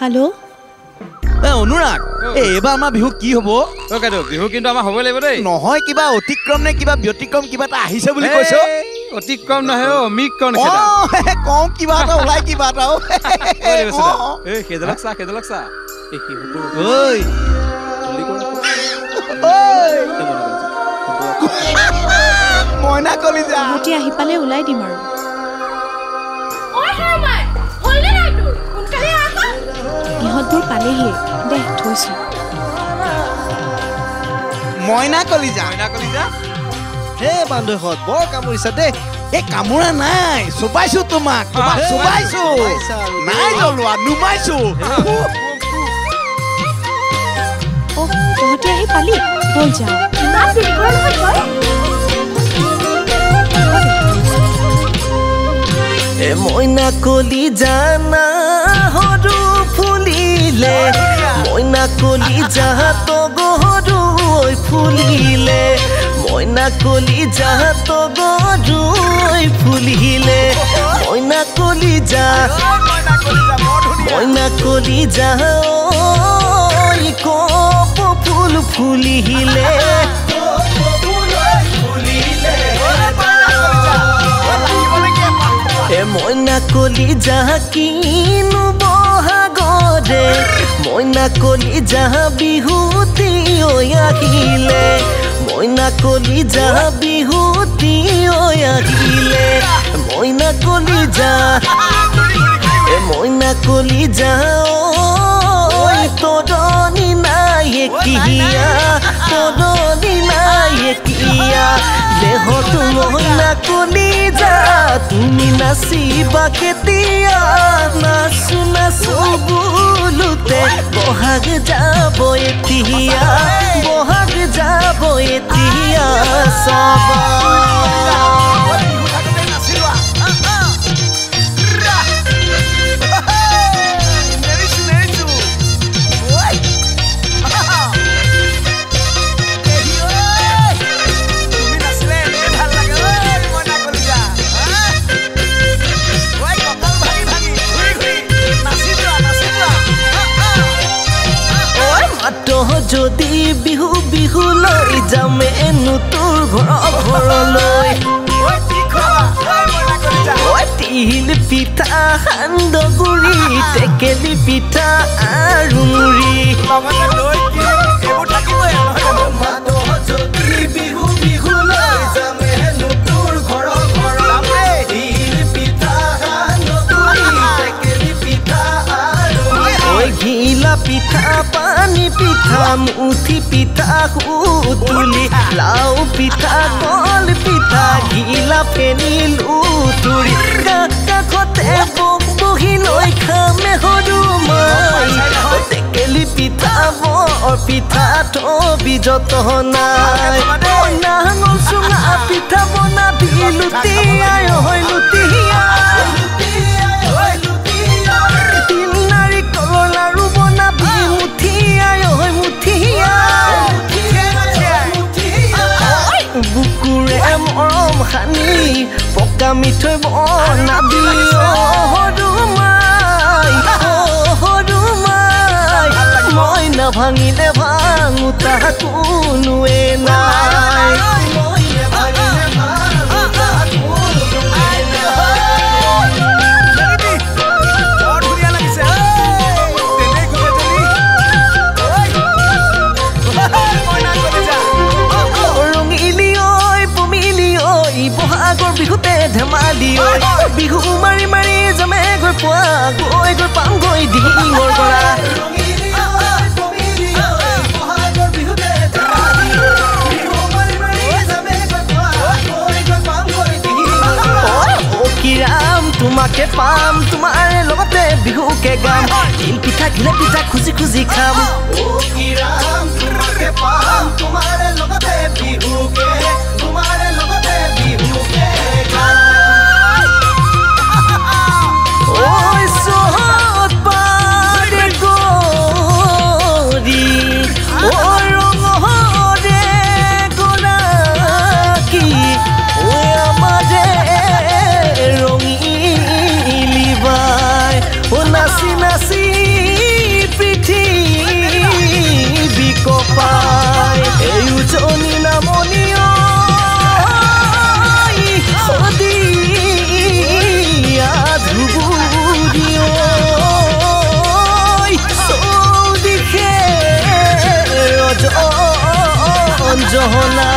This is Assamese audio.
হেল্ল' অনুৰাগ এইবাৰ আমাৰ বিহু কি হব? বিহু কিন্তু আমাৰ হ'বই লাগিব দেই। নহয় কিবা অতিক্ৰম নে কিবা ব্যতিক্ৰম কিবা এটা আহিছে বুলি কৈছ? অতিক্ৰম নহয় অ' কওঁ কিবা এটা ওলাই কিবা এটা এই সেইডালক চা সেইডালক চা। মইনা কলিজা। উভতি আহি পালে ওলাই দিম আৰু। ইহঁতবোৰ পালেহি। দে থৈছোঁ মইনা কলিজা। মইনা কলিজা। হে বান্ধৱীহঁত বৰ কামুৰিছা দেই। এই কামোৰা নাই। চুবাইছো তোমাক। তোমাক চুবাইছো। দেই। নাই জ্বলোৱা নুমাইছো। তহঁতি আহি পালি? ব'ল যাওঁ। ইমান দেৰি হ'ল নহয় তই? এ মইনা কলি জানা ফুলিলে মইনা কলি জাহাত গৰুই ফুলিলে মইনা কলি জাহাত গৰুই ফুলিলে মইনা কলি যা মইনা কলি যা কপ ফুল ফুলিলে। মইনা কলি যাহা কিনো বহাগৰে মইনা কলি যাহা বিহুতি ঐ আহিলে। মইনা কলি যাহা বিহুতি ঐ আহিলে। মইনা কলি যা এ মইনা কলি যা ঐ তৰণি নাই কিয়া তৰণি নাই কিয়া দেহত মইনা কলি যা, তুমি নাচিবা কেতিয়া নাচো নাচো বোলোতে বহাগ যাব এতিয়া বহাগ যাব এতিয়া চাবা এনো তোৰ ঘৰ ঘৰলৈ। তিল পিঠা সান্দগুৰি টেকেলি পিঠা আৰু মুড়ি। পানী পিঠা মুঠি পিঠা সুতুলি লাও পিঠা কল পিঠা ঘিলা ফেনি লুতুৰি কাষ কাষতে বক বহি লৈ খামে সৰু মাই টেকেলি পিঠা বৰ পিঠা থবি যতনাই নাঙল চুঙা পিঠা বনাবি লুটিয়াই হৈ সানি পকা মিঠৈ বনাবি অ' সৰু মাই অ' সৰু মাই মই নাভাঙিলে ভাঙো তাহ কোনোৱে নাই বিহু মাৰি মাৰি যামে গৈ পোৱা গৈ গৈ পামগৈ ডিঙৰ পৰা কিৰাম তোমাকে পাম তোমাৰ লগতে বিহুকে গাম তিল পিঠা ঘিলা পিঠা খুজি খুজি খাম তোমাৰ লগতে বিহুকে তোমাৰ जो होला